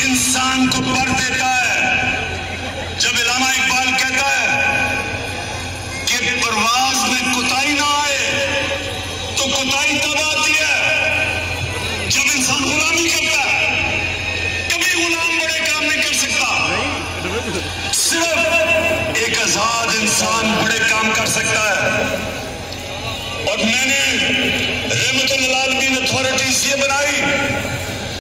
इंसान को पर देता है। जब इलामा इकबाल कहता है कि प्रवास में कुताई ना आए तो कुताई तब आती है जब इंसान गुलामी करता है। कभी गुलाम बड़े काम नहीं कर सकता। सिर्फ़ एक आज़ाद इंसान बड़े काम कर सकता है। और मैंने